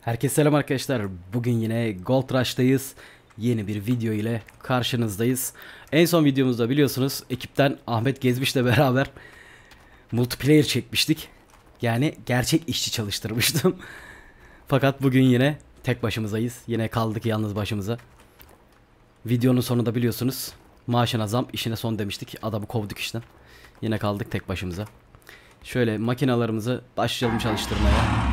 Herkese selam arkadaşlar. Bugün yine Gold Rush'tayız. Yeni bir video ile karşınızdayız. En son videomuzda biliyorsunuz ekipten Ahmet Gezmiş'le beraber multiplayer çekmiştik. Yani gerçek işçi çalıştırmıştım. Fakat bugün yine tek başımızayız. Yine kaldık yalnız başımıza. Videonun sonunda biliyorsunuz maaşına zam işine son demiştik. Adamı kovduk işten. Yine kaldık tek başımıza. Şöyle makinalarımızı başlayalım çalıştırmaya.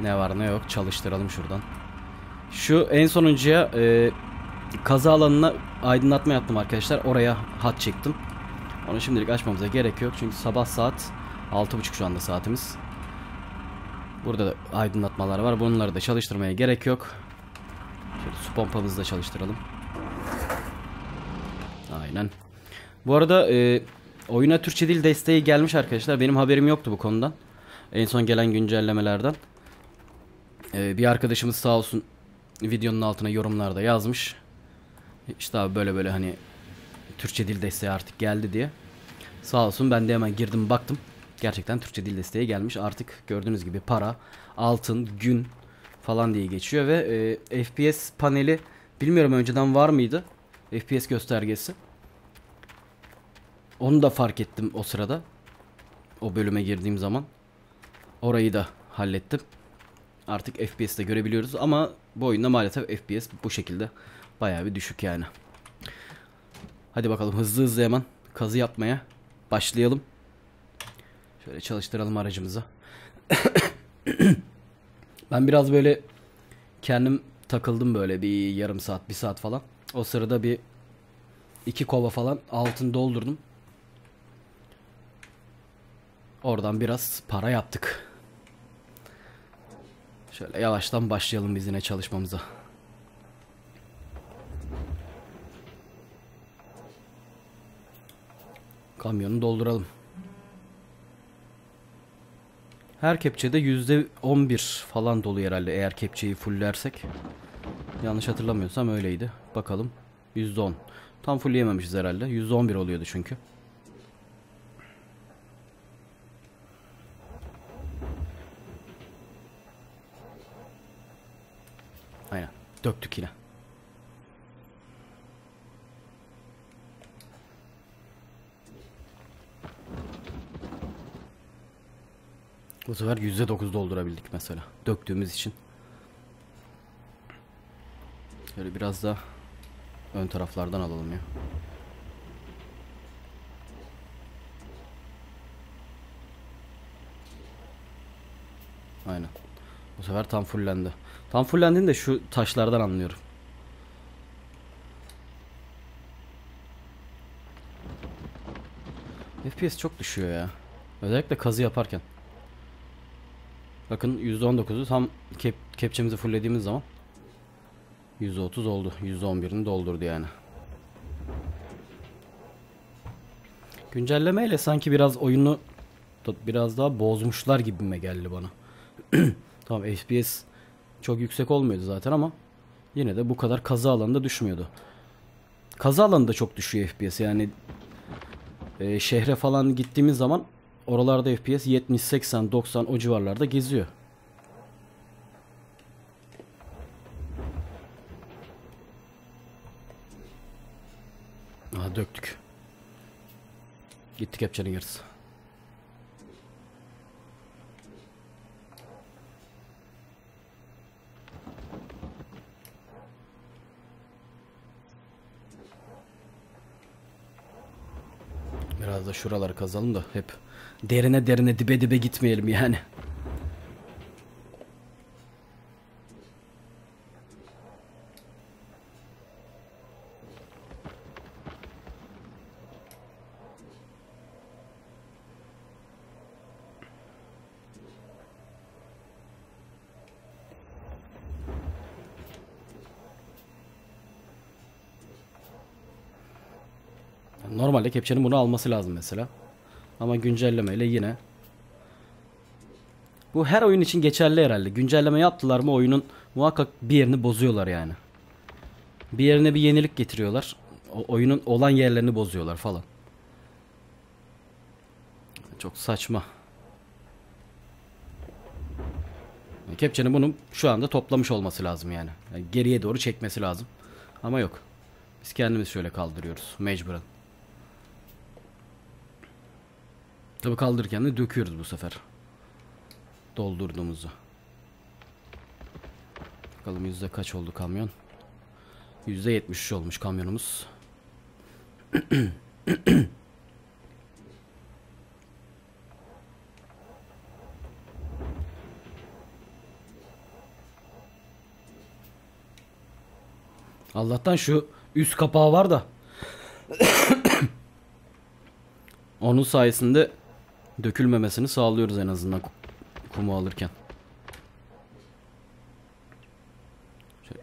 Ne var ne yok çalıştıralım şuradan. Şu en sonuncuya e, kaza alanına aydınlatma yaptım arkadaşlar. Oraya hat çektim. Onu şimdilik açmamıza gerek yok. Çünkü sabah saat 6.30 şu anda saatimiz. Burada da aydınlatmalar var. Bunları da çalıştırmaya gerek yok. Şöyle su pompamızı da çalıştıralım. Aynen. Bu arada e, oyuna Türkçe dil desteği gelmiş arkadaşlar. Benim haberim yoktu bu konudan. En son gelen güncellemelerden. Ee, bir arkadaşımız sağ olsun videonun altına yorumlarda yazmış. İşte abi böyle böyle hani Türkçe dil desteği artık geldi diye. Sağ olsun ben de hemen girdim baktım. Gerçekten Türkçe dil desteği gelmiş. Artık gördüğünüz gibi para, altın, gün falan diye geçiyor ve e, FPS paneli bilmiyorum önceden var mıydı? FPS göstergesi. Onu da fark ettim o sırada. O bölüme girdiğim zaman. Orayı da hallettim. Artık FPS'te görebiliyoruz ama bu oyunda maalesef FPS bu şekilde bayağı bir düşük yani. Hadi bakalım hızlı hızlı hemen kazı yapmaya başlayalım. Şöyle çalıştıralım aracımızı. ben biraz böyle kendim takıldım böyle bir yarım saat bir saat falan. O sırada bir iki kova falan altın doldurdum. Oradan biraz para yaptık. Şöyle yavaştan başlayalım biz yine çalışmamıza. Kamyonu dolduralım. Her kepçede yüzde 11 falan dolu herhalde eğer kepçeyi fulllersek. Yanlış hatırlamıyorsam öyleydi. Bakalım. %10. Tam fullleyememişiz herhalde. %11 oluyordu çünkü. Aynen. Döktük yine. Bu sefer %9 doldurabildik mesela. Döktüğümüz için. Şöyle biraz da ön taraflardan alalım ya. Aynen. Bu sefer tam fullendi. Tam fullendiğini de şu taşlardan anlıyorum. FPS çok düşüyor ya. Özellikle kazı yaparken. Bakın %19'u tam kep kepçemizi fulllediğimiz zaman %30 oldu. %11'ini doldurdu yani. Güncellemeyle sanki biraz oyunu biraz daha bozmuşlar gibime geldi bana. tamam FPS çok yüksek olmuyordu zaten ama yine de bu kadar kaza alanında düşmüyordu. Kaza alanında çok düşüyor FPS yani e, şehre falan gittiğimiz zaman oralarda FPS 70, 80, 90 o civarlarda geziyor. Aha döktük. Gittik kepçenin yarısı. Biraz da şuraları kazalım da hep derine derine dibe dibe gitmeyelim yani. Normalde kepçenin bunu alması lazım mesela. Ama güncellemeyle yine. Bu her oyun için geçerli herhalde. Güncelleme yaptılar mı oyunun muhakkak bir yerini bozuyorlar yani. Bir yerine bir yenilik getiriyorlar. O oyunun olan yerlerini bozuyorlar falan. Çok saçma. Kepçenin bunu şu anda toplamış olması lazım yani. Yani geriye doğru çekmesi lazım. Ama yok. Biz kendimiz şöyle kaldırıyoruz mecburen. Tabi kaldırırken de döküyoruz bu sefer. Doldurduğumuzu. Bakalım yüzde kaç oldu kamyon. Yüzde yetmiş olmuş kamyonumuz. Allah'tan şu üst kapağı var da. Onun sayesinde dökülmemesini sağlıyoruz en azından ku- kumu alırken. Şöyle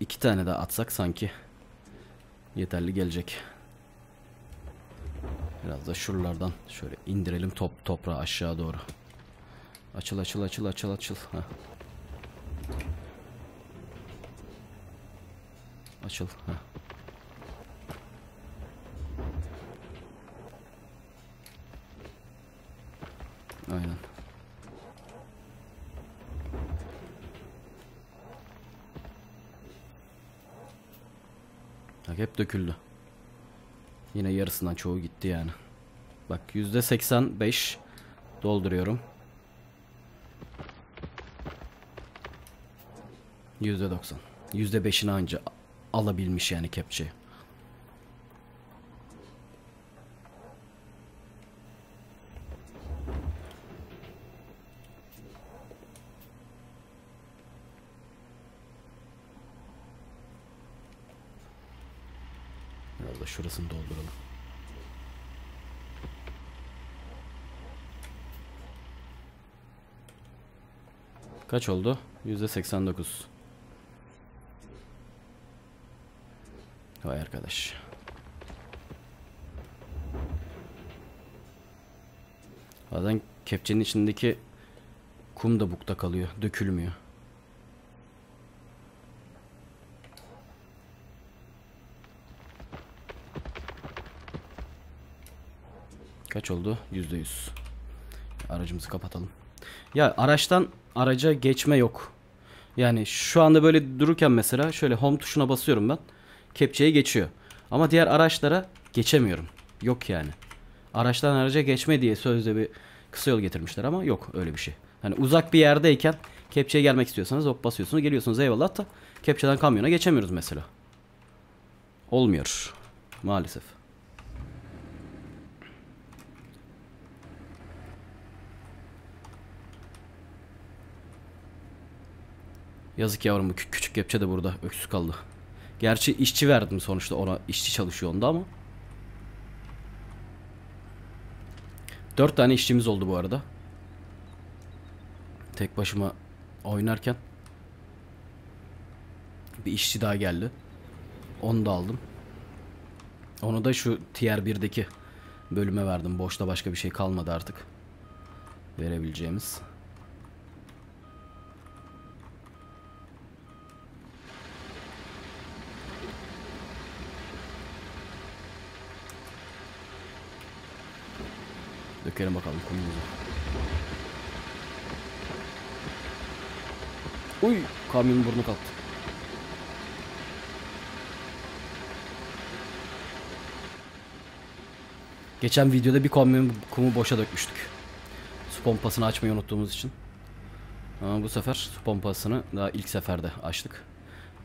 iki tane daha atsak sanki yeterli gelecek. Biraz da şuralardan şöyle indirelim top toprağı aşağı doğru. Açıl açıl açıl açıl açıl. Heh. Açıl. Heh. Aynen. Bak hep döküldü. Yine yarısından çoğu gitti yani. Bak yüzde 85 dolduruyorum. Yüzde 90. Yüzde beşini anca alabilmiş yani kepçe. Şurasını dolduralım. Kaç oldu? Yüzde 89. Vay arkadaş. Bazen kepçenin içindeki kum da bukta kalıyor. Dökülmüyor. Kaç oldu? Yüzde yüz. Aracımızı kapatalım. Ya araçtan araca geçme yok. Yani şu anda böyle dururken mesela şöyle home tuşuna basıyorum ben. Kepçeye geçiyor. Ama diğer araçlara geçemiyorum. Yok yani. Araçtan araca geçme diye sözde bir kısa yol getirmişler ama yok öyle bir şey. Hani uzak bir yerdeyken kepçeye gelmek istiyorsanız hop basıyorsunuz geliyorsunuz eyvallah da kepçeden kamyona geçemiyoruz mesela. Olmuyor. Maalesef. Yazık yavrum bu kü- küçük kepçe de burada öksüz kaldı. Gerçi işçi verdim sonuçta ona işçi çalışıyor onda ama. Dört tane işçimiz oldu bu arada. Tek başıma oynarken. Bir işçi daha geldi. Onu da aldım. Onu da şu tier 1'deki bölüme verdim. Boşta başka bir şey kalmadı artık. Verebileceğimiz. Dökelim bakalım kumumuzu. Uy kamyonun burnu kalktı. Geçen videoda bir kamyon kumu boşa dökmüştük. Su pompasını açmayı unuttuğumuz için. Ama bu sefer su pompasını daha ilk seferde açtık.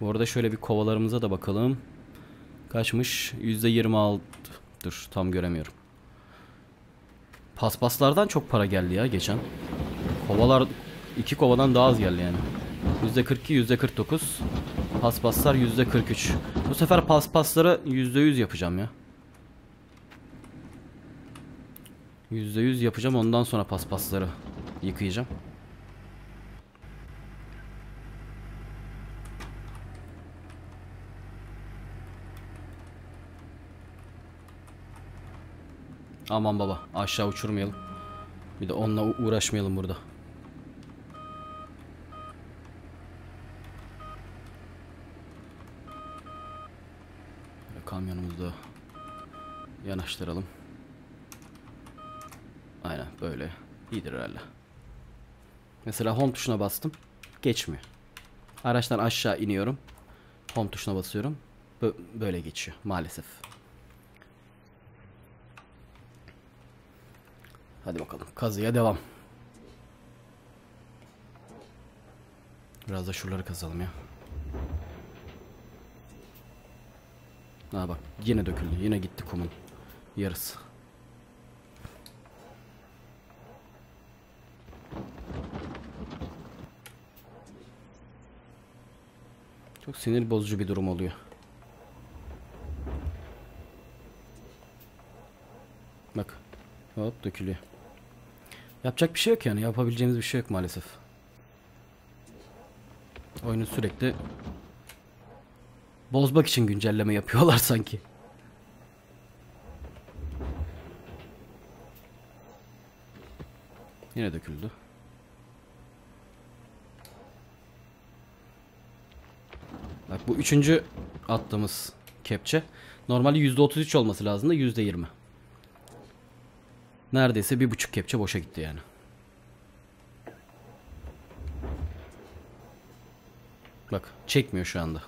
Bu arada şöyle bir kovalarımıza da bakalım. Kaçmış? %26. Dur tam göremiyorum. Paspaslardan çok para geldi ya geçen. Kovalar iki kovadan daha az geldi yani. %42, %49. Paspaslar %43. Bu sefer paspasları %100 yapacağım ya. %100 yapacağım ondan sonra paspasları yıkayacağım. Aman baba aşağı uçurmayalım. Bir de onunla uğraşmayalım burada. Böyle kamyonumuzu da yanaştıralım. Aynen böyle. İyidir herhalde. Mesela home tuşuna bastım. Geçmiyor. Araçtan aşağı iniyorum. Home tuşuna basıyorum. Bö- böyle geçiyor maalesef. Hadi bakalım kazıya devam. Biraz da şuraları kazalım ya. Ha bak yine döküldü. Yine gitti kumun yarısı. Çok sinir bozucu bir durum oluyor. Bak. Hop dökülüyor. Yapacak bir şey yok yani. Yapabileceğimiz bir şey yok maalesef. Oyunu sürekli bozmak için güncelleme yapıyorlar sanki. Yine döküldü. Bak bu üçüncü attığımız kepçe. Normalde %33 olması lazım da %20. Neredeyse bir buçuk kepçe boşa gitti yani. Bak çekmiyor şu anda.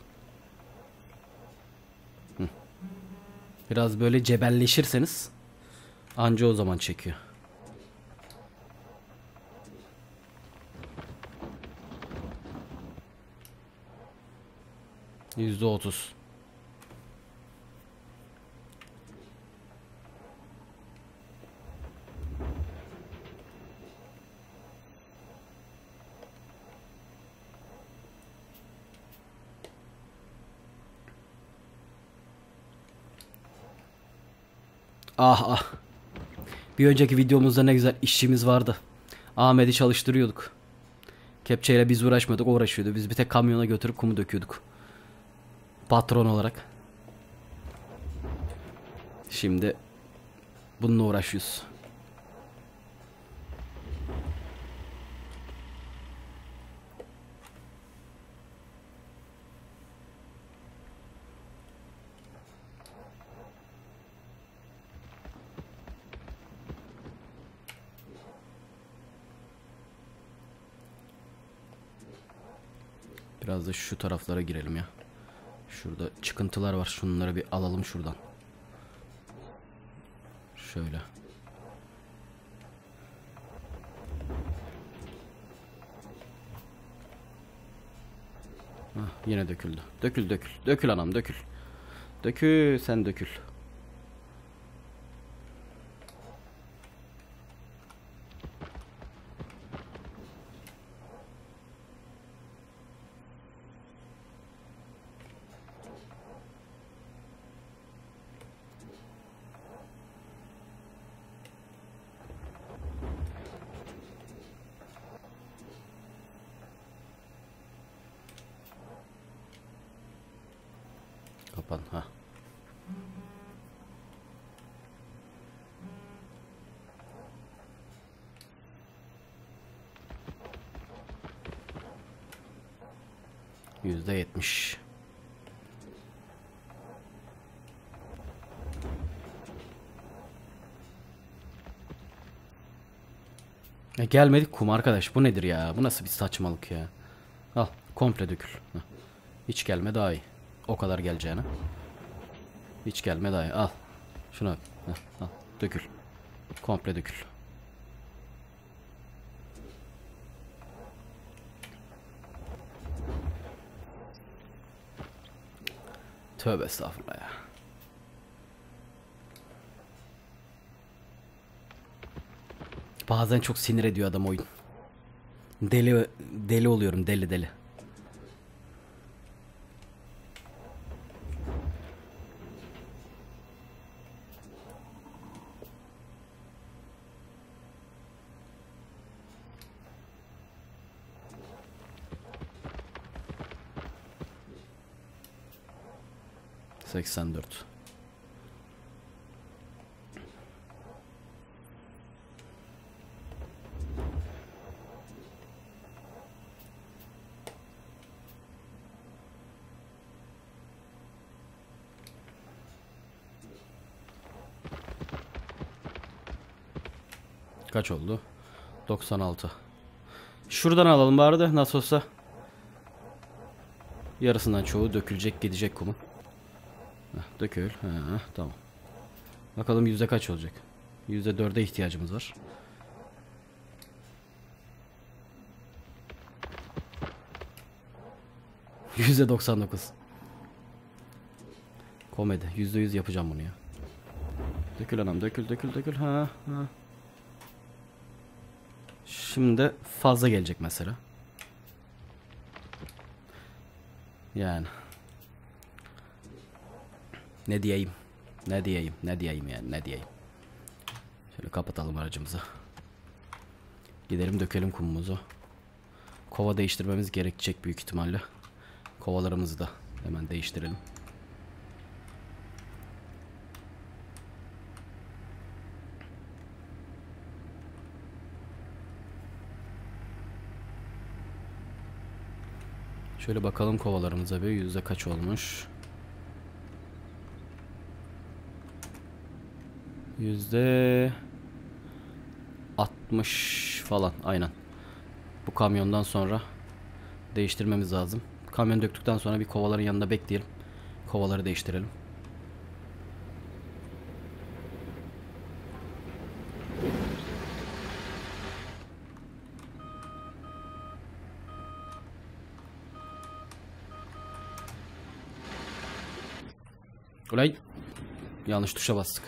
Biraz böyle cebelleşirseniz anca o zaman çekiyor. Yüzde otuz. Ah ah. Bir önceki videomuzda ne güzel işçimiz vardı. Ahmet'i çalıştırıyorduk. Kepçeyle biz uğraşmadık, uğraşıyordu. Biz bir tek kamyona götürüp kumu döküyorduk. Patron olarak. Şimdi bununla uğraşıyoruz. Biraz da şu taraflara girelim ya. Şurada çıkıntılar var. Şunları bir alalım şuradan. Şöyle. Hah, yine döküldü. Dökül dökül. Dökül anam dökül. Dökül sen dökül. Kapan ha. Yüzde yetmiş. E gelmedik kum arkadaş. Bu nedir ya? Bu nasıl bir saçmalık ya? Al komple dökül. Hiç gelme daha iyi. O kadar geleceğine. Hiç gelme daha iyi. Al. Şuna. Heh, al. Dökül. Komple dökül. Tövbe estağfurullah ya. Bazen çok sinir ediyor adam oyun. Deli deli oluyorum deli deli. Seksen dört. Kaç oldu? 96. Şuradan alalım bari de nasıl olsa. Yarısından çoğu dökülecek gidecek kumun. Dökül. Ha, tamam. Bakalım yüzde kaç olacak. Yüzde dörde ihtiyacımız var. Yüzde doksan dokuz. Komedi. Yüzde yüz yapacağım bunu ya. Dökül anam dökül dökül dökül. Ha, ha. Şimdi fazla gelecek mesela. Yani. Ne diyeyim? Ne diyeyim? Ne diyeyim yani? Ne diyeyim? Şöyle kapatalım aracımızı. Gidelim dökelim kumumuzu. Kova değiştirmemiz gerekecek büyük ihtimalle. Kovalarımızı da hemen değiştirelim. Şöyle bakalım kovalarımıza bir yüzde kaç olmuş. Yüzde 60 falan aynen. Bu kamyondan sonra değiştirmemiz lazım. Kamyon döktükten sonra bir kovaların yanında bekleyelim. Kovaları değiştirelim. Olay. Yanlış tuşa bastık.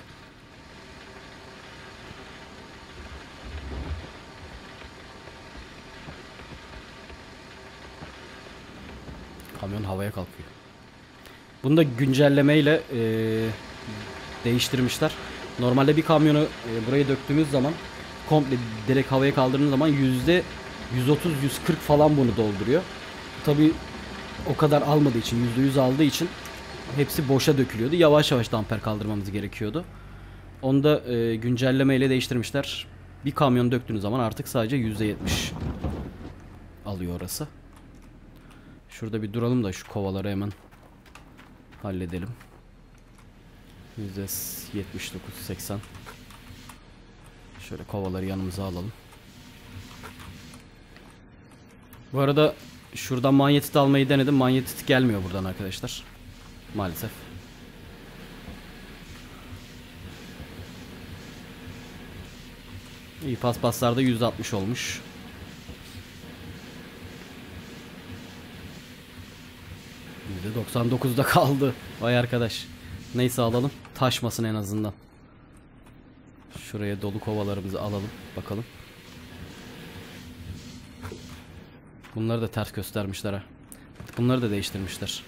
Kamyon havaya kalkıyor. Bunu da güncellemeyle e, değiştirmişler. Normalde bir kamyonu e, buraya döktüğümüz zaman komple direkt havaya kaldırdığımız zaman yüzde 130-140 falan bunu dolduruyor. Tabi o kadar almadığı için %100 aldığı için hepsi boşa dökülüyordu. Yavaş yavaş damper kaldırmamız gerekiyordu. Onu da e, güncellemeyle değiştirmişler. Bir kamyon döktüğünüz zaman artık sadece %70 alıyor orası. Şurada bir duralım da şu kovaları hemen halledelim. %79-80 Şöyle kovaları yanımıza alalım. Bu arada şuradan manyetit almayı denedim. Manyetit gelmiyor buradan arkadaşlar. Maalesef. İyi paspaslarda %60 olmuş. %99'da kaldı. Vay arkadaş. Neyse alalım. Taşmasın en azından. Şuraya dolu kovalarımızı alalım. Bakalım. Bunları da ters göstermişler ha. Bunları da değiştirmişler.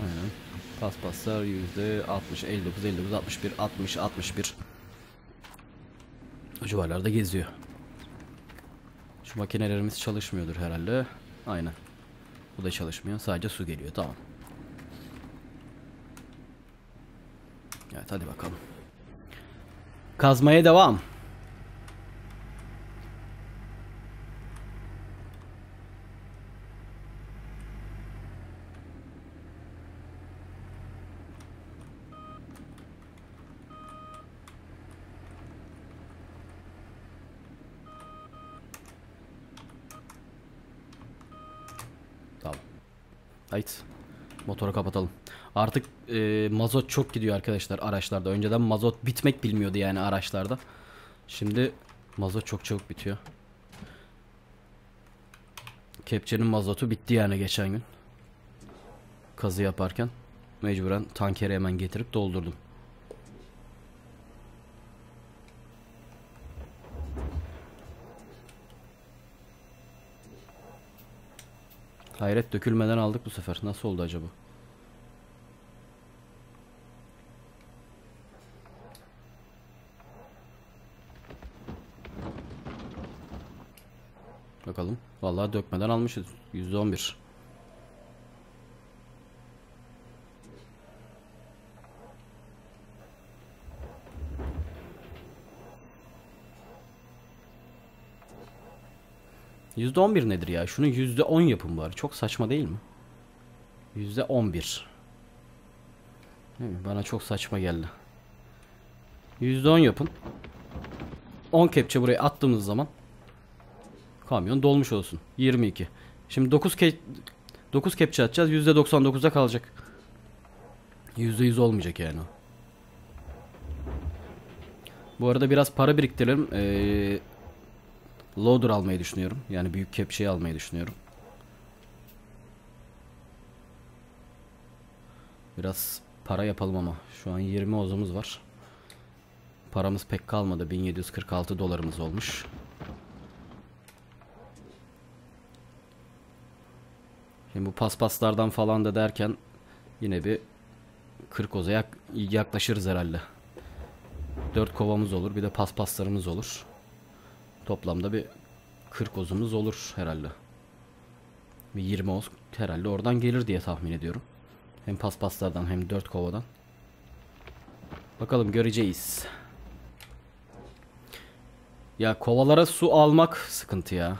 Aynen. Paspaslar yüzde 60, 59, 59, 61, 60, 61. O civarlarda geziyor. Şu makinelerimiz çalışmıyordur herhalde. Aynen. Bu da çalışmıyor. Sadece su geliyor. Tamam. Evet hadi bakalım. Kazmaya devam. Tamam. Hayt. Motoru kapatalım. Artık e, mazot çok gidiyor arkadaşlar araçlarda. Önceden mazot bitmek bilmiyordu yani araçlarda. Şimdi mazot çok çabuk bitiyor. Kepçenin mazotu bitti yani geçen gün. Kazı yaparken mecburen tankeri hemen getirip doldurdum. Hayret dökülmeden aldık bu sefer. Nasıl oldu acaba? Bakalım. Vallahi dökmeden almışız. %11. %11 nedir ya? Şunu %10 yapın bari. Çok saçma değil mi? %11. Değil mi? Bana çok saçma geldi. %10 yapın. 10 kepçe buraya attığımız zaman kamyon dolmuş olsun. 22. Şimdi 9 ke 9 kepçe atacağız. %99'da kalacak. %100 olmayacak yani o. Bu arada biraz para biriktirelim. Ee, loader almayı düşünüyorum. Yani büyük kepçeyi almayı düşünüyorum. Biraz para yapalım ama. Şu an 20 ozumuz var. Paramız pek kalmadı. 1746 dolarımız olmuş. Şimdi bu paspaslardan falan da derken yine bir 40 oza yak- yaklaşırız herhalde. 4 kovamız olur. Bir de paspaslarımız olur. Toplamda bir 40 ozumuz olur herhalde. Bir 20 oz herhalde oradan gelir diye tahmin ediyorum. Hem paspaslardan hem 4 kovadan. Bakalım göreceğiz. Ya kovalara su almak sıkıntı ya.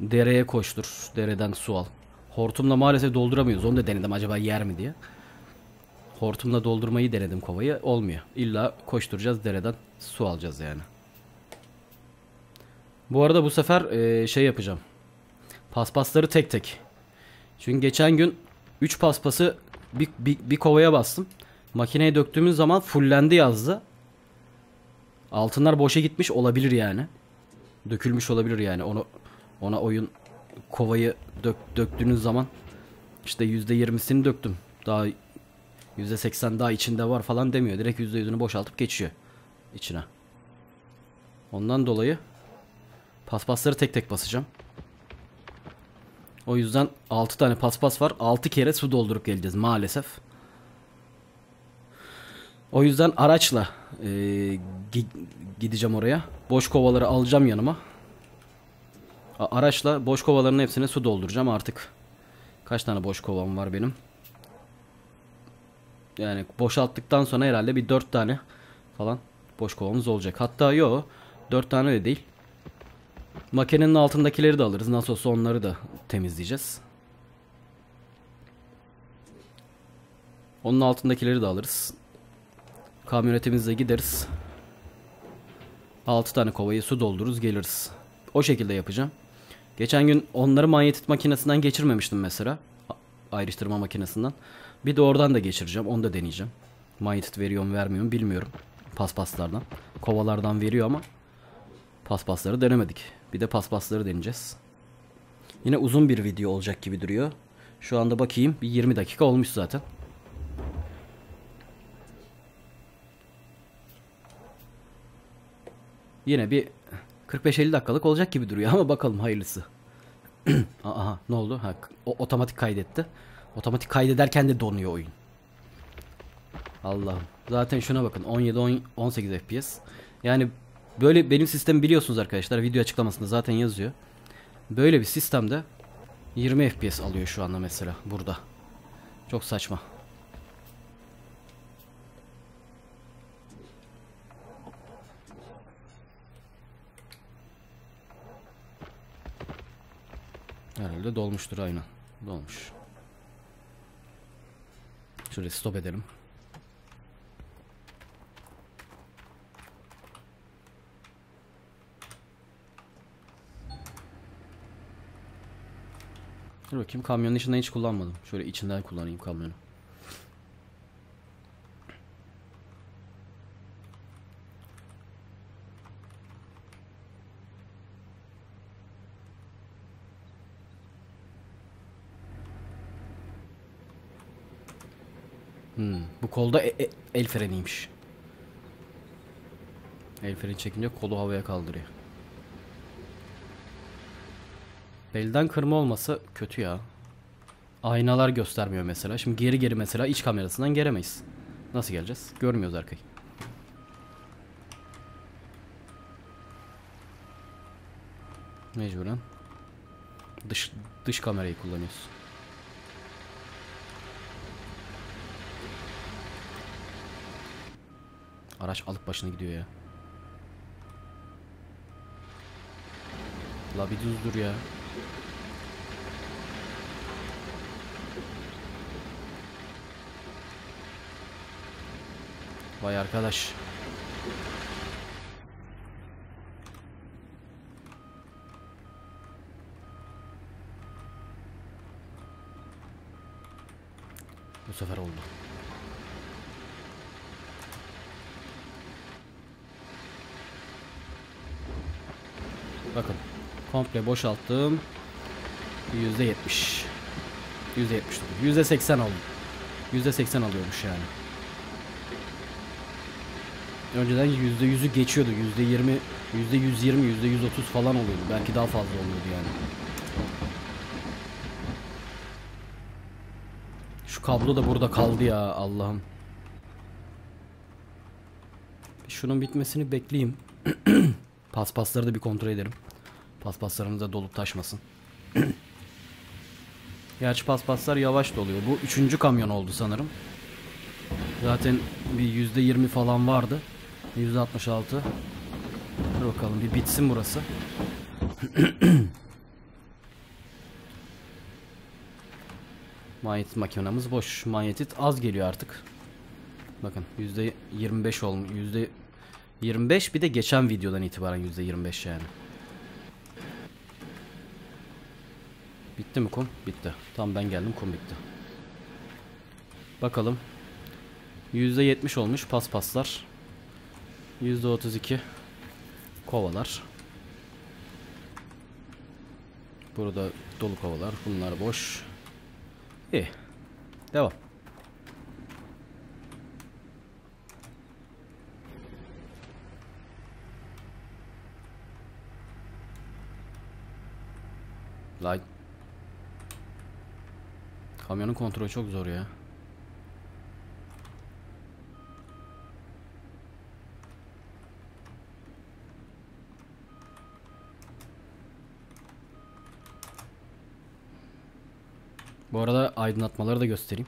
Dereye koştur. Dereden su al. Hortumla maalesef dolduramıyoruz. Onu da denedim acaba yer mi diye. Hortumla doldurmayı denedim kovayı. Olmuyor. İlla koşturacağız dereden su alacağız yani. Bu arada bu sefer eee, şey yapacağım. Paspasları tek tek. Çünkü geçen gün 3 paspası bir, bir, bir kovaya bastım. Makineye döktüğümüz zaman fullendi yazdı. Altınlar boşa gitmiş olabilir yani. Dökülmüş olabilir yani. Onu ona oyun kovayı dök, döktüğünüz zaman işte %20'sini döktüm. Daha %80 daha içinde var falan demiyor. Direkt %100'ünü boşaltıp geçiyor içine. Ondan dolayı paspasları tek tek basacağım. O yüzden 6 tane paspas var. 6 kere su doldurup geleceğiz maalesef. O yüzden araçla e, gi- gideceğim oraya. Boş kovaları alacağım yanıma. Araçla boş kovaların hepsine su dolduracağım artık. Kaç tane boş kovam var benim? Yani boşalttıktan sonra herhalde bir 4 tane falan boş kovamız olacak. Hatta yo 4 tane de değil. Makinenin altındakileri de alırız. Nasıl olsa onları da temizleyeceğiz. Onun altındakileri de alırız. Kamyonetimizle gideriz. 6 tane kovayı su doldururuz geliriz. O şekilde yapacağım. Geçen gün onları manyetit makinesinden geçirmemiştim mesela. Ayrıştırma makinesinden. Bir de oradan da geçireceğim. Onu da deneyeceğim. Manyetit veriyor mu vermiyor mu bilmiyorum. Paspaslardan. Kovalardan veriyor ama paspasları denemedik. Bir de paspasları deneyeceğiz. Yine uzun bir video olacak gibi duruyor. Şu anda bakayım. Bir 20 dakika olmuş zaten. Yine bir 45-50 dakikalık olacak gibi duruyor ama bakalım hayırlısı. Aha ne oldu? Ha, o, otomatik kaydetti. Otomatik kaydederken de donuyor oyun. Allah'ım. Zaten şuna bakın 17 10 18 FPS. Yani böyle benim sistemi biliyorsunuz arkadaşlar. Video açıklamasında zaten yazıyor. Böyle bir sistemde 20 FPS alıyor şu anda mesela burada. Çok saçma. Herhalde dolmuştur aynen. Dolmuş. Şöyle stop edelim. Dur bakayım kamyonun içinden hiç kullanmadım. Şöyle içinden kullanayım kamyonu. Hmm, bu kolda e- e- el freniymiş. El freni çekince kolu havaya kaldırıyor. Belden kırma olması kötü ya. Aynalar göstermiyor mesela. Şimdi geri geri mesela iç kamerasından gelemeyiz. Nasıl geleceğiz? Görmüyoruz arkayı. Mecburen dış dış kamerayı kullanıyoruz. Araç alıp başına gidiyor ya. La bir düz dur ya. Vay arkadaş. Bu sefer oldu. Bakın. Komple boşalttım. Yüzde yetmiş. Yüzde yetmiş. Yüzde seksen oldu. Yüzde seksen alıyormuş yani. Önceden yüzde yüzü geçiyordu. Yüzde yirmi, yüzde yüz yirmi, yüzde yüz otuz falan oluyordu. Belki daha fazla oluyordu yani. Şu kablo da burada kaldı ya Allah'ım. Şunun bitmesini bekleyeyim. Paspasları da bir kontrol ederim. Paspaslarımız da dolup taşmasın. Gerçi paspaslar yavaş doluyor. Bu üçüncü kamyon oldu sanırım. Zaten bir yüzde yirmi falan vardı. Yüzde altmış altı. Dur bakalım bir bitsin burası. Manyetit makinamız boş. Manyetit az geliyor artık. Bakın yüzde 25 olmuş. Yüzde 25 bir de geçen videodan itibaren yüzde 25 yani. Bitti mi kum? Bitti. Tam ben geldim kum bitti. Bakalım. Yüzde 70 olmuş paspaslar. Yüzde 32 kovalar. Burada dolu kovalar. Bunlar boş. İyi. Devam. Light. Kamyonun kontrolü çok zor ya. Bu arada aydınlatmaları da göstereyim.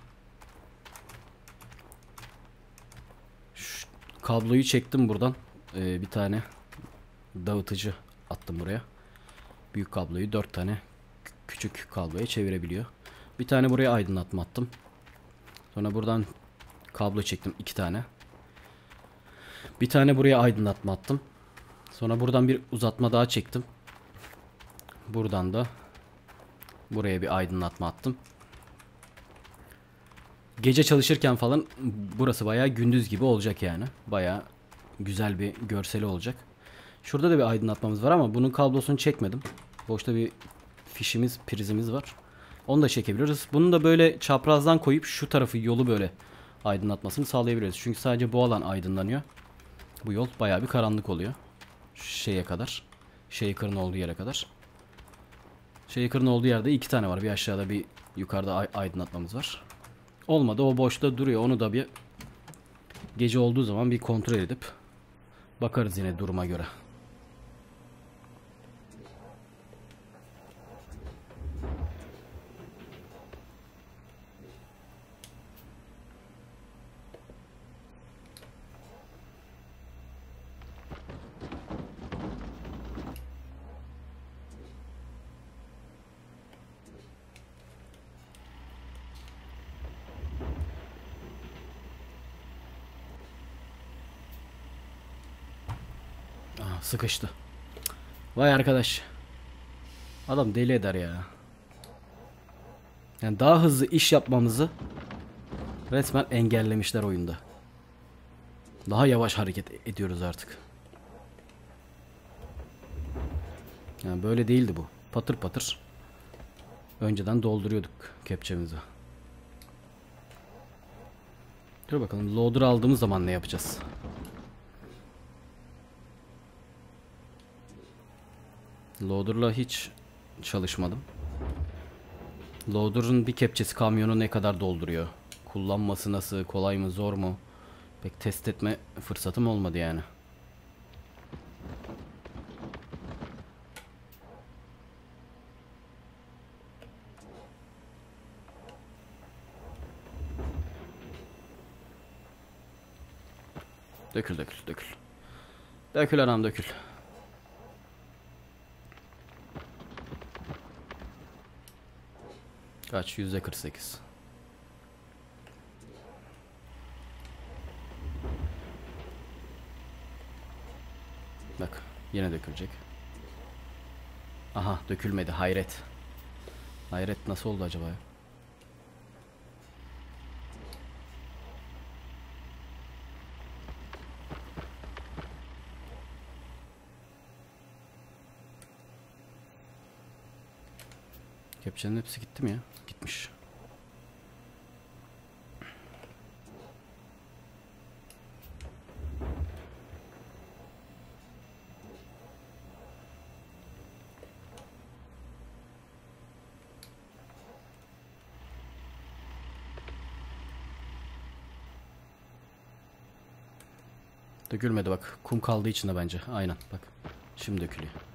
Şu kabloyu çektim buradan. Ee, bir tane dağıtıcı attım buraya. Büyük kabloyu dört tane kü- küçük kabloya çevirebiliyor. Bir tane buraya aydınlatma attım. Sonra buradan kablo çektim iki tane. Bir tane buraya aydınlatma attım. Sonra buradan bir uzatma daha çektim. Buradan da buraya bir aydınlatma attım. Gece çalışırken falan burası bayağı gündüz gibi olacak yani. Bayağı güzel bir görseli olacak. Şurada da bir aydınlatmamız var ama bunun kablosunu çekmedim. Boşta bir fişimiz, prizimiz var. Onu da çekebiliriz. Bunu da böyle çaprazdan koyup şu tarafı yolu böyle aydınlatmasını sağlayabiliriz. Çünkü sadece bu alan aydınlanıyor. Bu yol bayağı bir karanlık oluyor. Şeye kadar. Shaker'ın olduğu yere kadar. Shaker'ın olduğu yerde iki tane var. Bir aşağıda bir yukarıda ay- aydınlatmamız var. Olmadı o boşta duruyor. Onu da bir gece olduğu zaman bir kontrol edip bakarız yine duruma göre. Aha, sıkıştı. Vay arkadaş. Adam deli eder ya. Yani daha hızlı iş yapmamızı resmen engellemişler oyunda. Daha yavaş hareket ediyoruz artık. Yani böyle değildi bu. Patır patır. Önceden dolduruyorduk kepçemizi. Dur bakalım loader aldığımız zaman ne yapacağız? Loader'la hiç çalışmadım. Loader'ın bir kepçesi kamyonu ne kadar dolduruyor? Kullanması nasıl? Kolay mı? Zor mu? Pek test etme fırsatım olmadı yani. Dökül dökül dökül. Dökül anam dökül. Kaç? Yüzde 48. Bak yine dökülecek. Aha dökülmedi hayret. Hayret nasıl oldu acaba ya? Kepçenin hepsi gitti mi ya? Gitmiş. Dökülmedi bak. Kum kaldığı içinde bence. Aynen bak. Şimdi dökülüyor.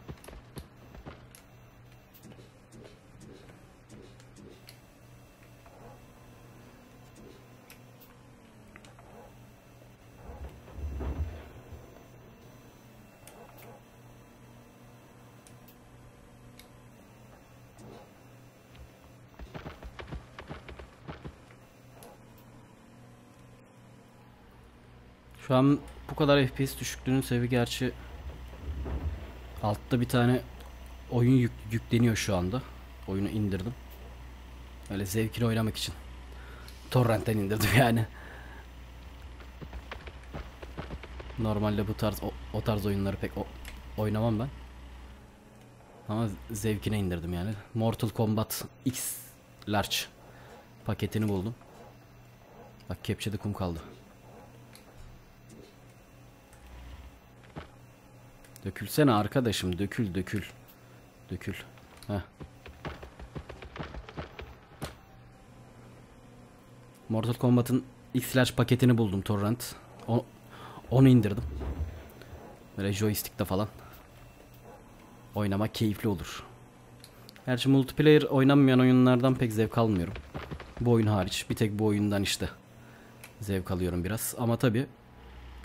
Şu an bu kadar FPS düşüklüğünün sebebi gerçi altta bir tane oyun yük, yükleniyor şu anda. Oyunu indirdim. Öyle zevkini oynamak için. Torrent'ten indirdim yani. Normalde bu tarz o, o tarz oyunları pek o, oynamam ben. Ama zevkine indirdim yani. Mortal Kombat X Large paketini buldum. Bak kepçede kum kaldı. Dökülsene arkadaşım dökül dökül. Dökül. Heh. Mortal Kombat'ın X-Large paketini buldum torrent. O, onu indirdim. Böyle joystick'te falan. Oynamak keyifli olur. Gerçi multiplayer oynanmayan oyunlardan pek zevk almıyorum. Bu oyun hariç. Bir tek bu oyundan işte. Zevk alıyorum biraz. Ama tabi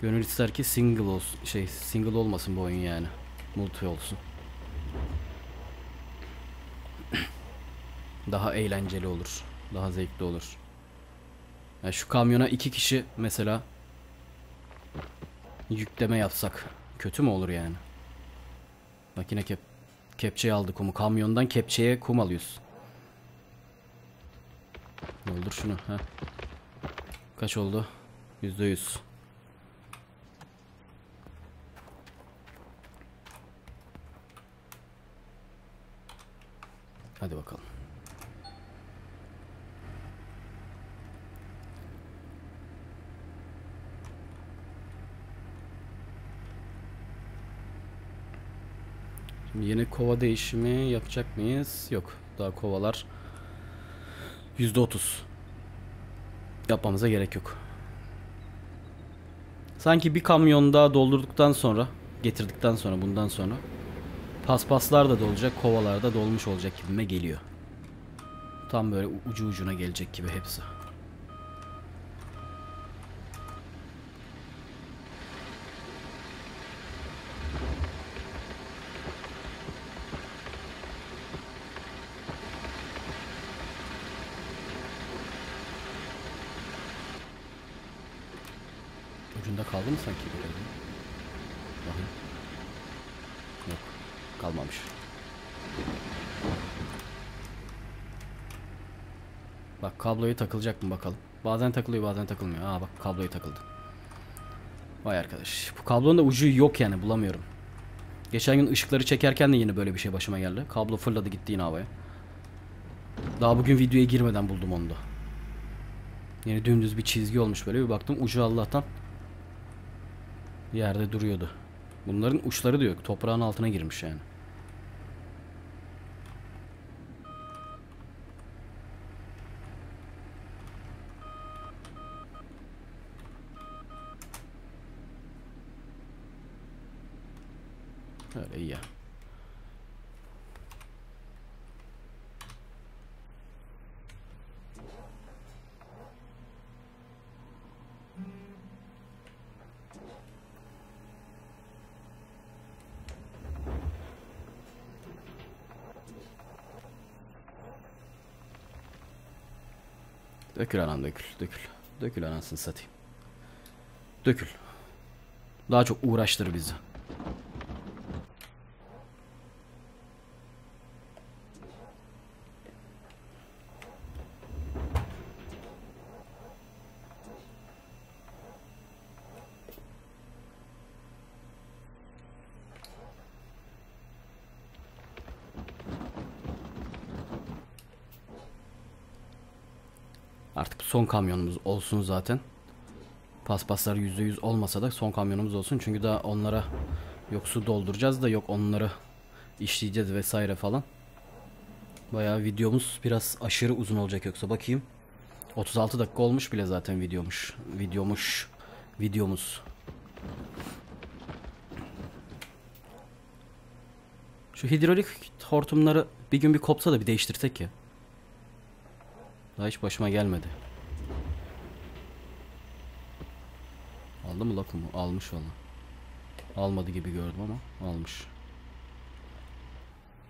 Gönül ister ki single olsun. Şey single olmasın bu oyun yani. Multi olsun. Daha eğlenceli olur. Daha zevkli olur. Yani şu kamyona iki kişi mesela yükleme yapsak kötü mü olur yani? Bak yine kep kepçeyi aldı kumu. Kamyondan kepçeye kum alıyoruz. Doldur şunu. Heh. Kaç oldu? %100. Hadi bakalım. Şimdi yeni kova değişimi yapacak mıyız? Yok. Daha kovalar %30. Yapmamıza gerek yok. Sanki bir kamyon daha doldurduktan sonra, getirdikten sonra bundan sonra Paspaslar da dolacak, kovalar da dolmuş olacak gibime geliyor. Tam böyle ucu ucuna gelecek gibi hepsi. Ucunda kaldı mı sanki böyle? Bakayım. Yok. Kalmamış. Bak kabloyu takılacak mı bakalım. Bazen takılıyor bazen takılmıyor. Aa bak kabloyu takıldı. Vay arkadaş. Bu kablonun da ucu yok yani bulamıyorum. Geçen gün ışıkları çekerken de yine böyle bir şey başıma geldi. Kablo fırladı gitti yine havaya. Daha bugün videoya girmeden buldum onu da. Yine dümdüz bir çizgi olmuş böyle bir baktım ucu Allah'tan yerde duruyordu. Bunların uçları da yok. Toprağın altına girmiş yani. Öyle iyi ya. Dökül dökül. Dökül anasını satayım. Dökül. Daha çok uğraştır bizi. Artık son kamyonumuz olsun zaten. Paspaslar %100 olmasa da son kamyonumuz olsun. Çünkü daha onlara yok su dolduracağız da yok onları işleyeceğiz vesaire falan. Bayağı videomuz biraz aşırı uzun olacak yoksa bakayım. 36 dakika olmuş bile zaten videomuş. Videomuş. Videomuz. Şu hidrolik hortumları bir gün bir kopsa da bir değiştirsek ya. Daha hiç başıma gelmedi. Aldı mı lakımı? Almış valla. Almadı gibi gördüm ama almış.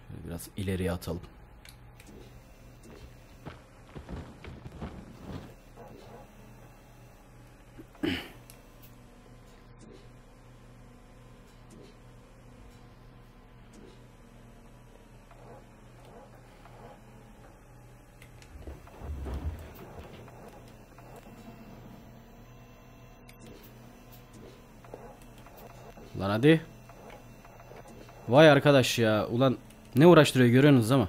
Şöyle biraz ileriye atalım. Lan hadi. Vay arkadaş ya. Ulan ne uğraştırıyor görüyorsunuz ama.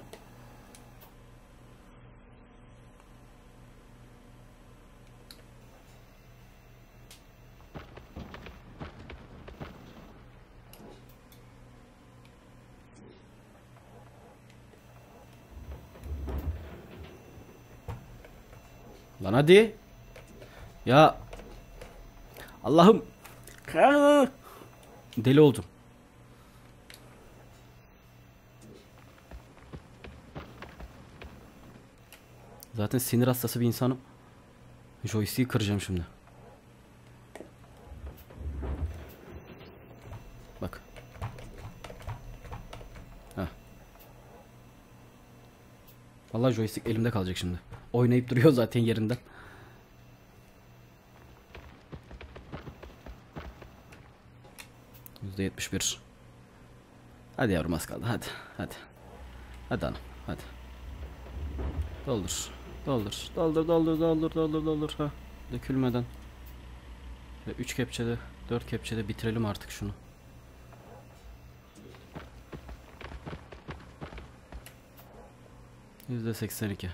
Lan hadi. Ya. Allah'ım. Deli oldum. Zaten sinir hastası bir insanım. Joystick'i kıracağım şimdi. Bak. Heh. Vallahi joystick elimde kalacak şimdi. Oynayıp duruyor zaten yerinden. %71. Hadi yavrum az kaldı. Hadi. Hadi. Hadi hanım. Hadi. Doldur. Doldur. Doldur doldur doldur doldur doldur. Ha. Dökülmeden. 3 kepçede 4 kepçede bitirelim artık şunu. %82.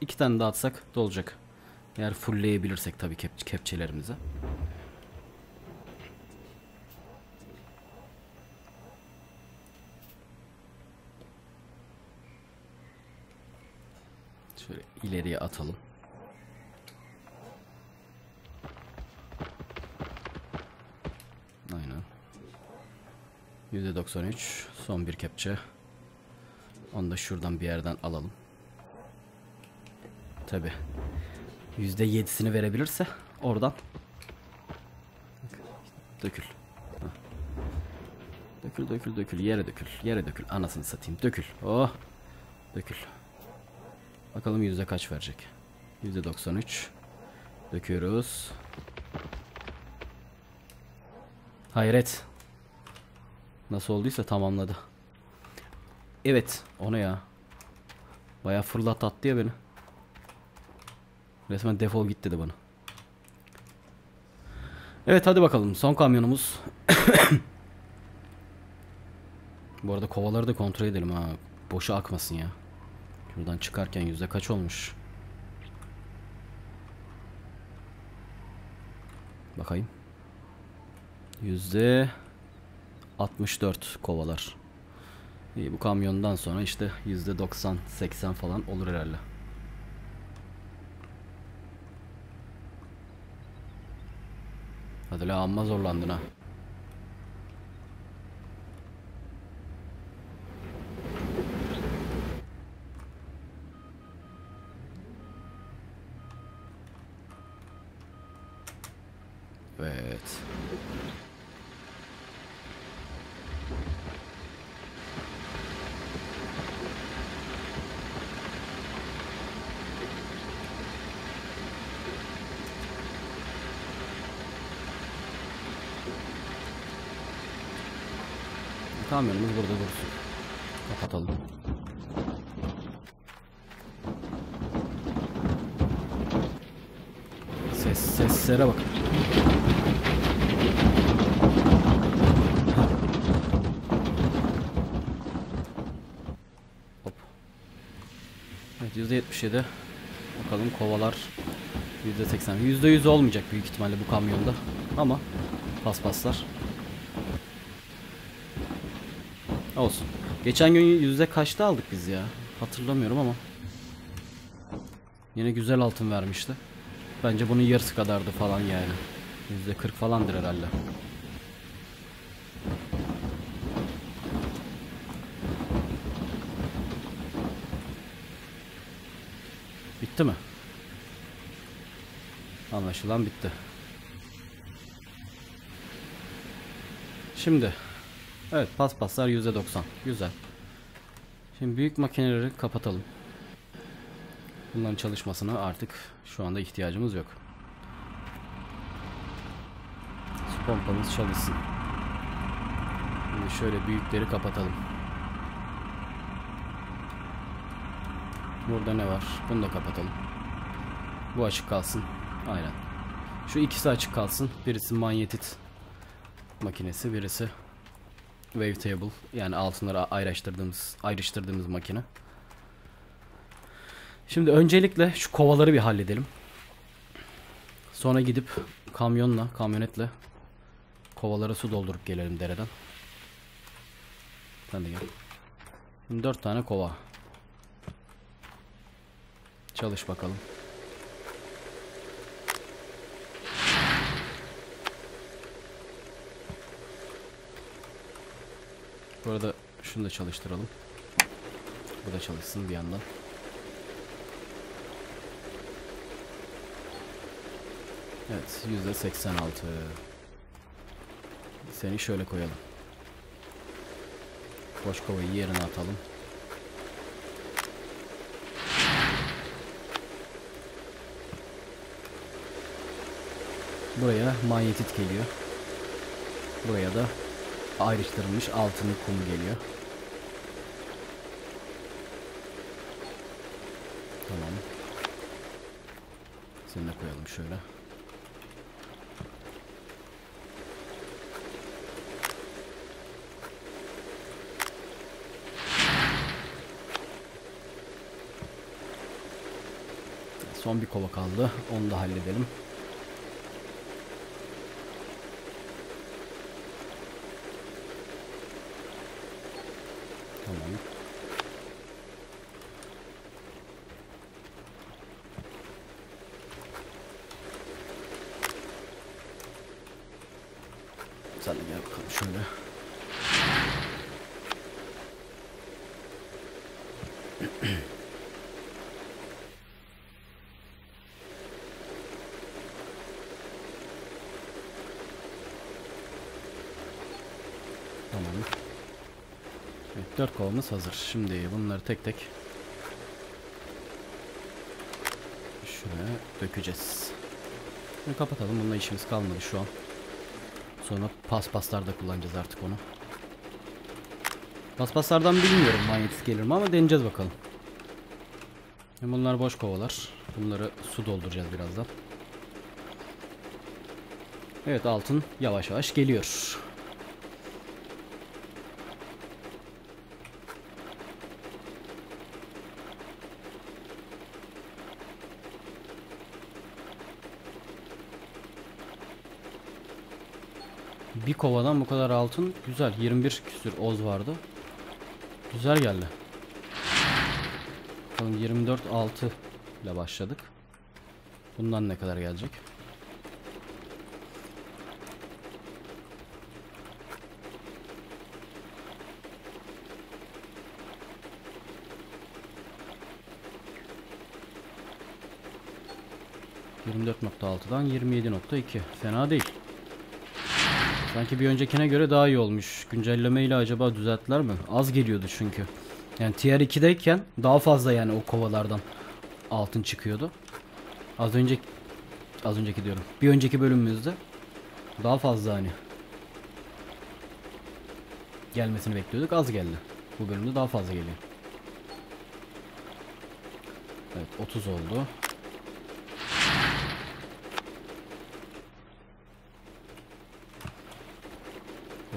İ- tane daha atsak dolacak. Eğer fullleyebilirsek tabii kep kepçelerimizi. Şöyle ileriye atalım. Aynen. %93 son bir kepçe. Onu da şuradan bir yerden alalım. Tabi. %7'sini verebilirse oradan dökül. Dökül dökül dökül yere dökül yere dökül anasını satayım dökül. Oh. Dökül. Bakalım yüzde kaç verecek. Yüzde 93. Döküyoruz. Hayret. Nasıl olduysa tamamladı. Evet. O ne ya? Baya fırlat attı ya beni. Resmen defol git dedi bana. Evet hadi bakalım. Son kamyonumuz. Bu arada kovaları da kontrol edelim ha. Boşa akmasın ya. Şuradan çıkarken yüzde kaç olmuş? Bakayım. Yüzde 64 kovalar. İyi bu kamyondan sonra işte yüzde 90 80 falan olur herhalde. Hadi la amma zorlandın ha. Evet. Kamyonumuz burada dursun. Kapatalım. Ses seslere bak. Hop. Evet %77. Bakalım kovalar %80. %100 olmayacak büyük ihtimalle bu kamyonda. Ama paspaslar. Olsun. Geçen gün yüzde kaçta aldık biz ya? Hatırlamıyorum ama. Yine güzel altın vermişti. Bence bunun yarısı kadardı falan yani. Yüzde 40 falandır herhalde. Bitti mi? Anlaşılan bitti. Şimdi Evet paspaslar %90 güzel. Şimdi büyük makineleri kapatalım. Bunların çalışmasına artık şu anda ihtiyacımız yok. Su pompamız çalışsın. Şimdi şöyle büyükleri kapatalım. Burada ne var? Bunu da kapatalım. Bu açık kalsın. Aynen. Şu ikisi açık kalsın. Birisi manyetit makinesi, birisi wavetable yani altınları ayrıştırdığımız ayrıştırdığımız makine. Şimdi öncelikle şu kovaları bir halledelim. Sonra gidip kamyonla, kamyonetle kovalara su doldurup gelelim dereden. Sen de gel. Şimdi dört tane kova. Çalış bakalım. Bu arada şunu da çalıştıralım. Bu da çalışsın bir yandan. Evet yüzde 86. Seni şöyle koyalım. Boş kovayı yerine atalım. Buraya manyetit geliyor. Buraya da ayrıştırılmış altın kum geliyor. Tamam. Seni de koyalım şöyle. Son bir kova kaldı. Onu da halledelim. Tamam. Sen de gel bakalım şöyle. Tamam. Evet, dört kovamız hazır. Şimdi bunları tek tek şuraya dökeceğiz. Bunu kapatalım. Bununla işimiz kalmadı şu an. Sonra paspaslarda kullanacağız artık onu. Paspaslardan bilmiyorum manyetik gelir mi ama deneyeceğiz bakalım. Şimdi bunlar boş kovalar. Bunları su dolduracağız birazdan. Evet altın yavaş yavaş geliyor. Kovadan bu kadar altın güzel. 21 küsür oz vardı. Güzel geldi. Bakalım 24 6 ile başladık. Bundan ne kadar gelecek? ...24.6'dan 27.2. Fena değil. Sanki bir öncekine göre daha iyi olmuş. Güncelleme ile acaba düzelttiler mi? Az geliyordu çünkü. Yani tier 2'deyken daha fazla yani o kovalardan altın çıkıyordu. Az önce az önceki diyorum. Bir önceki bölümümüzde daha fazla hani gelmesini bekliyorduk. Az geldi. Bu bölümde daha fazla geliyor. Evet 30 oldu.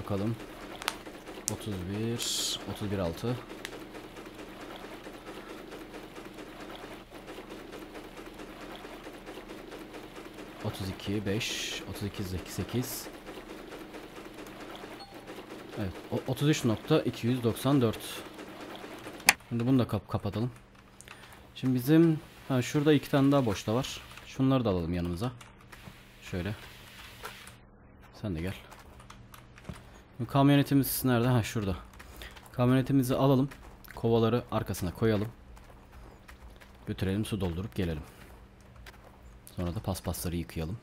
Bakalım. 31 31 6 31 32, 5, 32, 8. Evet, o- 33.294. Şimdi bunu da kap kapatalım. Şimdi bizim ha, şurada iki tane daha boşta var. Şunları da alalım yanımıza. Şöyle. Sen de gel. Kamyonetimiz nerede? Ha şurada. Kamyonetimizi alalım. Kovaları arkasına koyalım. Götürelim su doldurup gelelim. Sonra da paspasları yıkayalım.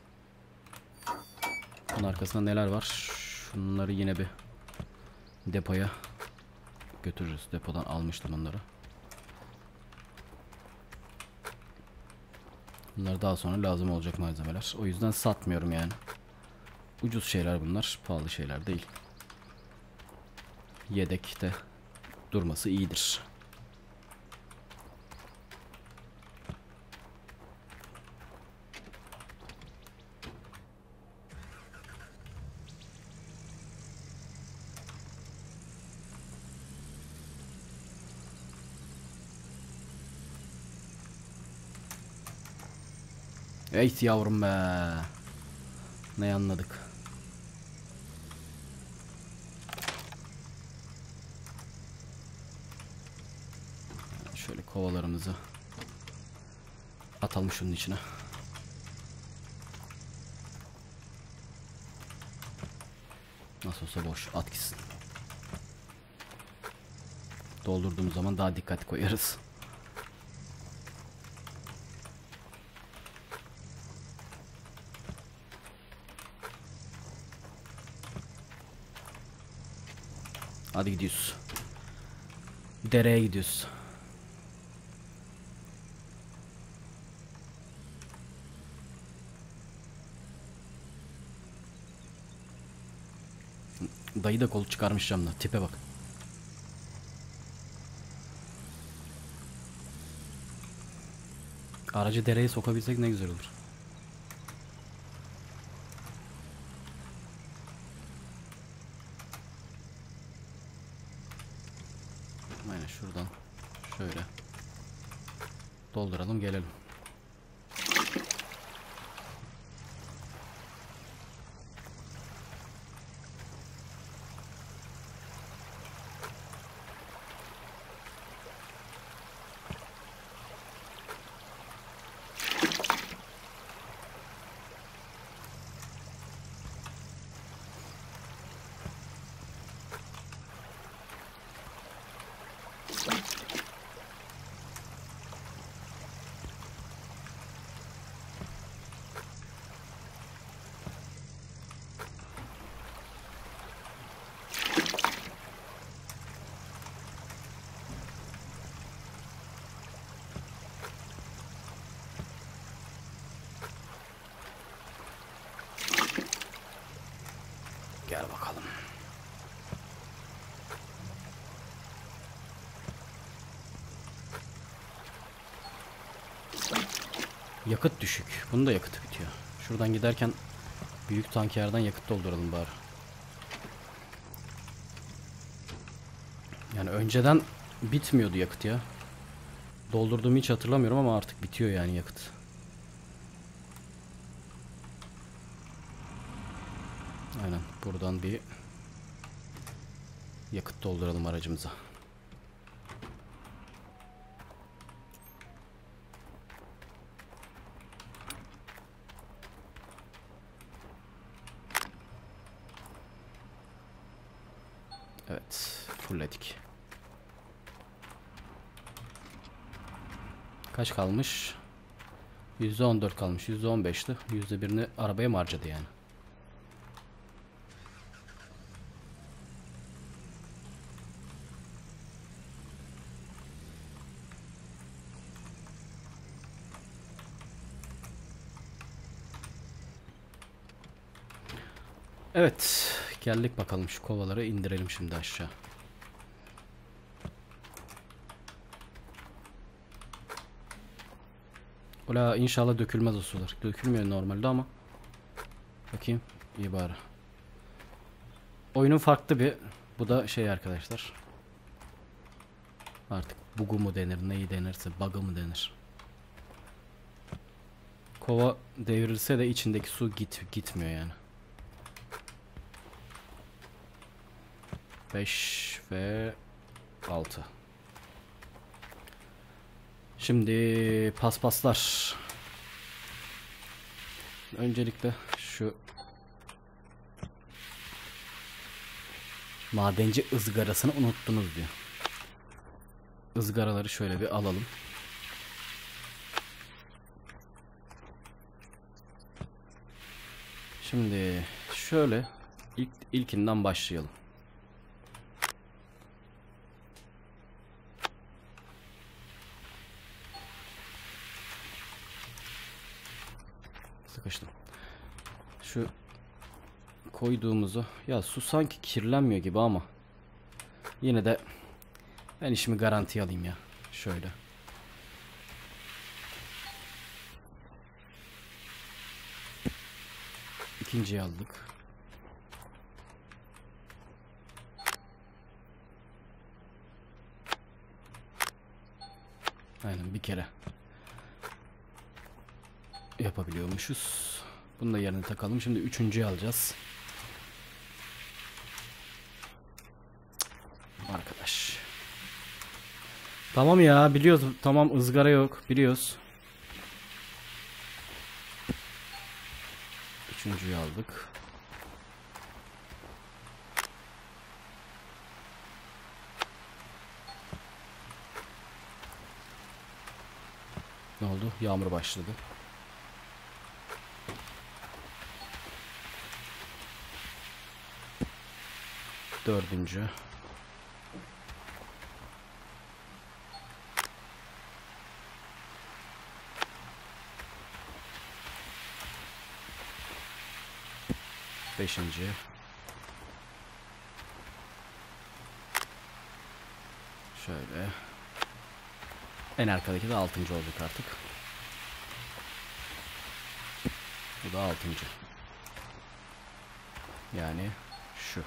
Bunun arkasında neler var? Şunları yine bir depoya götürürüz. Depodan almıştım onları. Bunlar daha sonra lazım olacak malzemeler. O yüzden satmıyorum yani. Ucuz şeyler bunlar. Pahalı şeyler değil. Yedekte durması iyidir. Ey yavrum be. Ne anladık. Şöyle kovalarımızı atalım şunun içine. Nasıl olsa boş at gitsin. Doldurduğumuz zaman daha dikkat koyarız. Hadi gidiyoruz. Dereye gidiyoruz. Dayı da kol çıkarmış camdan. Tipe bak. Aracı dereye sokabilsek ne güzel olur. Aynen şuradan şöyle dolduralım gelelim. Gel bakalım. Yakıt düşük. Bunun da yakıtı bitiyor. Şuradan giderken büyük tankerden yakıt dolduralım bari. Yani önceden bitmiyordu yakıt ya. Doldurduğumu hiç hatırlamıyorum ama artık bitiyor yani yakıt. Aynen buradan bir yakıt dolduralım aracımıza. Fullledik. Kaç kalmış? %14 kalmış. %15'ti. %1'ini arabaya mı harcadı yani? Evet, geldik bakalım şu kovaları indirelim şimdi aşağı. Ola inşallah dökülmez o sular. Dökülmüyor normalde ama. Bakayım, iyi bari. Oyunun farklı bir, bu da şey arkadaşlar. Artık bugu mu denir, neyi denirse, bug'ı mı denir. Kova devrilse de içindeki su git gitmiyor yani. 5 ve 6. Şimdi paspaslar. Öncelikle şu madenci ızgarasını unuttunuz diyor. Izgaraları şöyle bir alalım. Şimdi şöyle ilk ilkinden başlayalım. Şu koyduğumuzu ya su sanki kirlenmiyor gibi ama yine de ben işimi garantiye alayım ya. Şöyle. İkinciyi aldık. Aynen bir kere yapabiliyormuşuz. Bunu da yerine takalım. Şimdi üçüncüyü alacağız. Arkadaş. Tamam ya biliyoruz. Tamam ızgara yok. Biliyoruz. Üçüncüyü aldık. Ne oldu? Yağmur başladı. Dördüncü. Beşinci. Şöyle. En arkadaki de altıncı olduk artık. Bu da altıncı. Yani şu.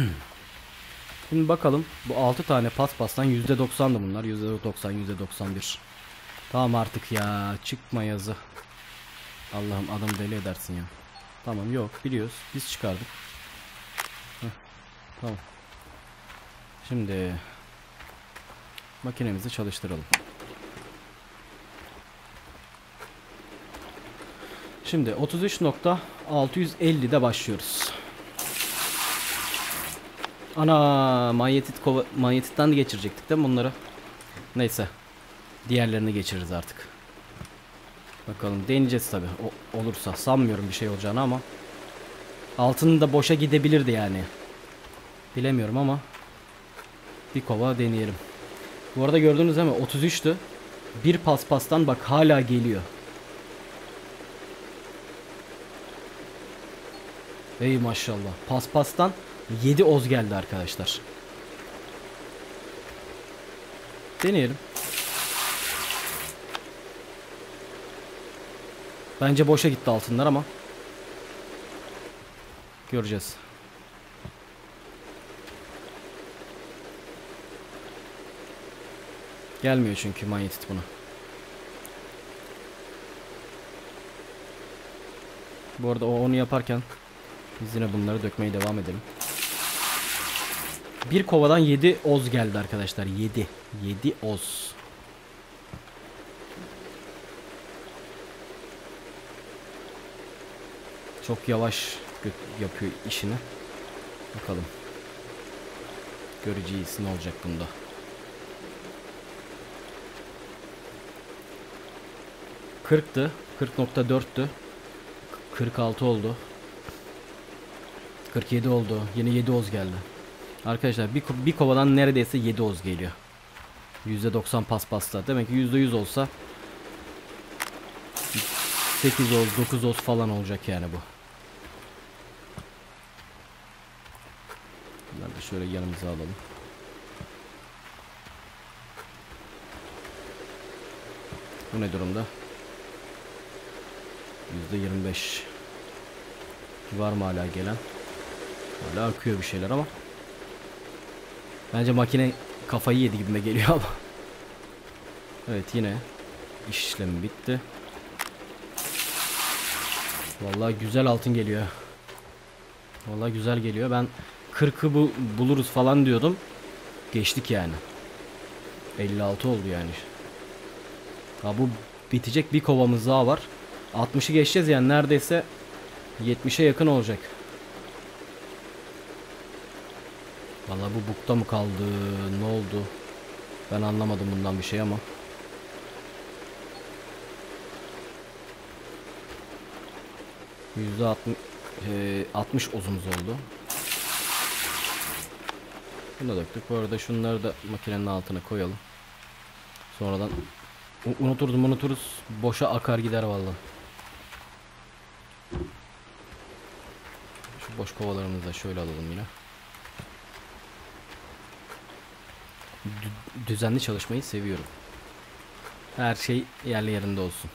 Şimdi bakalım bu 6 tane paspastan %90'dı bunlar. %90, %91. Tamam artık ya çıkma yazı. Allah'ım adam deli edersin ya. Tamam yok biliyoruz. Biz çıkardık. Heh, tamam. Şimdi makinemizi çalıştıralım. Şimdi 33.650'de başlıyoruz. Ana manyetit kova, manyetitten de geçirecektik değil mi bunları? Neyse. Diğerlerini geçiririz artık. Bakalım deneyeceğiz tabi olursa. Sanmıyorum bir şey olacağını ama. Altının da boşa gidebilirdi yani. Bilemiyorum ama. Bir kova deneyelim. Bu arada gördüğünüz değil mi? 33'tü. Bir paspastan bak hala geliyor. Ey maşallah. Paspastan 7 oz geldi arkadaşlar. Deneyelim. Bence boşa gitti altınlar ama. Göreceğiz. Gelmiyor çünkü manyetit buna. Bu arada o onu yaparken biz yine bunları dökmeye devam edelim. Bir kovadan 7 oz geldi arkadaşlar. 7. 7 oz. Çok yavaş yapıyor işini. Bakalım. Göreceğiz ne olacak bunda. Kırktı. 40.4'tü. 46 oldu. 47 oldu. Yine 7 oz geldi. Arkadaşlar bir, bir kovadan neredeyse 7 oz geliyor. %90 paspasla. Demek ki %100 olsa 8 oz 9 oz falan olacak yani bu. Bunları da şöyle yanımıza alalım. Bu ne durumda? %25 Var mı hala gelen? Hala akıyor bir şeyler ama Bence makine kafayı yedi gibime geliyor ama Evet yine iş işlemi bitti. Vallahi güzel altın geliyor. Vallahi güzel geliyor. Ben 40'ı bu buluruz falan diyordum. Geçtik yani. 56 oldu yani. Ha bu bitecek bir kovamız daha var. 60'ı geçeceğiz yani neredeyse 70'e yakın olacak. Vallahi bu bukta mı kaldı? Ne oldu? Ben anlamadım bundan bir şey ama. Yüzde altmış, e, 60 ozumuz oldu. Bunu da döktük. Bu arada şunları da makinenin altına koyalım. Sonradan U- unuturdum unuturuz. Boşa akar gider vallahi. Şu boş kovalarımızı da şöyle alalım yine. Düzenli çalışmayı seviyorum. Her şey yerli yerinde olsun.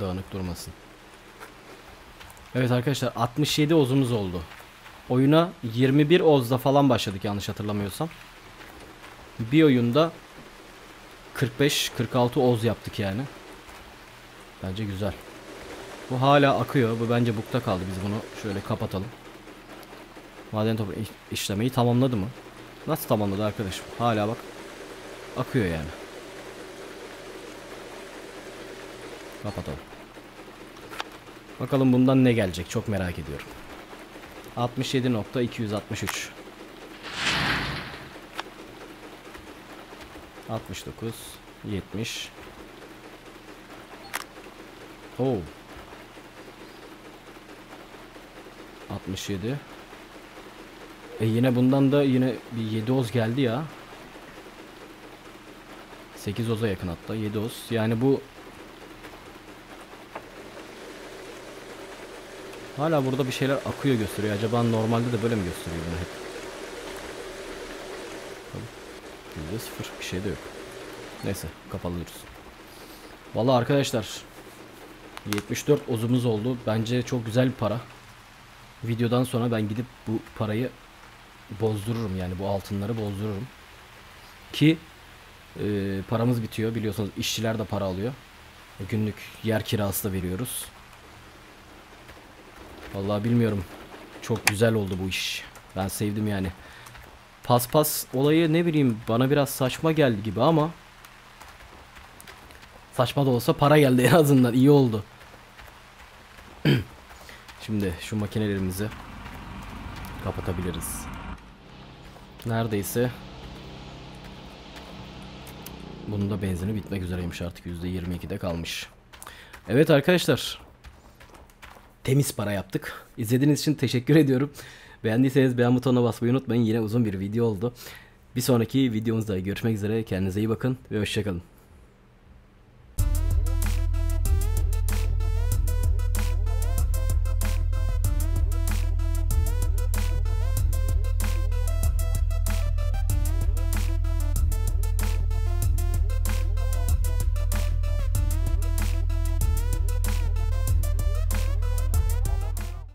Dağınık durmasın. Evet arkadaşlar 67 ozumuz oldu. Oyuna 21 ozda falan başladık yanlış hatırlamıyorsam. Bir oyunda 45-46 oz yaptık yani. Bence güzel. Bu hala akıyor. Bu bence bukta kaldı. Biz bunu şöyle kapatalım. Maden toprağı iş- işlemeyi tamamladı mı? Nasıl tamamladı arkadaşım? Hala bak. Akıyor yani. Kapatalım. Bakalım bundan ne gelecek? Çok merak ediyorum. 67.263 69 70 Oo 67 E yine bundan da yine bir 7 oz geldi ya 8 oza yakın hatta 7 oz yani bu Hala burada bir şeyler akıyor gösteriyor. Acaba normalde de böyle mi gösteriyor bunu hep? Yüzde sıfır. Bir şey de yok. Neyse kapalıyoruz. Vallahi arkadaşlar 74 ozumuz oldu. Bence çok güzel bir para. Videodan sonra ben gidip bu parayı bozdururum yani bu altınları bozdururum. Ki e, paramız bitiyor biliyorsunuz işçiler de para alıyor. Günlük yer kirası da veriyoruz. Vallahi bilmiyorum. Çok güzel oldu bu iş. Ben sevdim yani. Paspas olayı ne bileyim bana biraz saçma geldi gibi ama saçma da olsa para geldi en azından iyi oldu. Şimdi şu makinelerimizi kapatabiliriz. Neredeyse bunun da benzini bitmek üzereymiş artık %22'de kalmış. Evet arkadaşlar temiz para yaptık. İzlediğiniz için teşekkür ediyorum. Beğendiyseniz beğen butonuna basmayı unutmayın. Yine uzun bir video oldu. Bir sonraki videomuzda görüşmek üzere. Kendinize iyi bakın ve hoşçakalın.